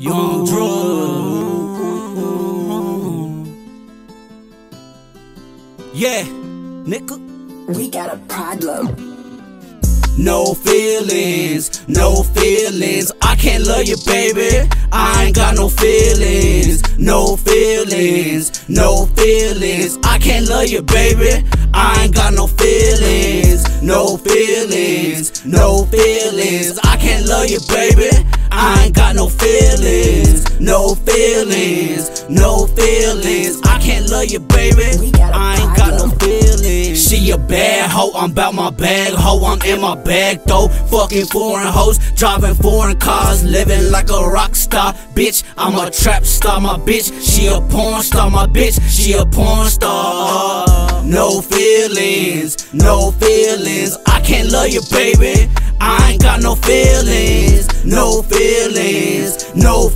Young drug. Yeah, nigga. We got a problem. No feelings, no feelings. I can't love you, baby. I ain't got no feelings, no feelings, no feelings. I can't love you, baby. I ain't got no feelings, no feelings, no feelings. I can't love you, baby. I ain't got no feelings, no feelings, no feelings. I can't love you, baby. I ain't got no feelings. She a bad hoe, I'm bout my bag, hoe. I'm in my bag though. Fucking foreign hoes, driving foreign cars, living like a rock star. Bitch, I'm a trap star, my bitch. She a porn star, my bitch. She a porn star. No feelings, no feelings. I can't love you, baby. I ain't got no feelings,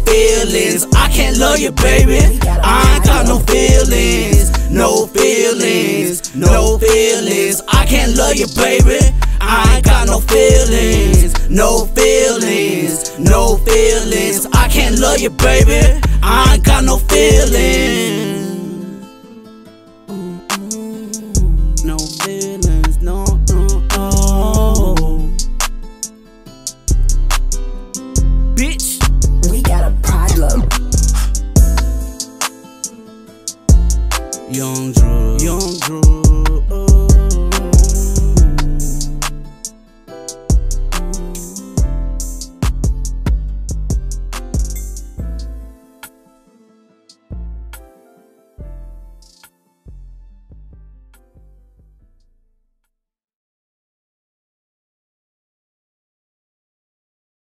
feelings. I can't love you, baby. I ain't got no feelings, no feelings, no feelings. I can't love you, baby. I ain't got no feelings, no feelings, no feelings. I can't love you, baby. I Young Drug. Young Drug. Oh.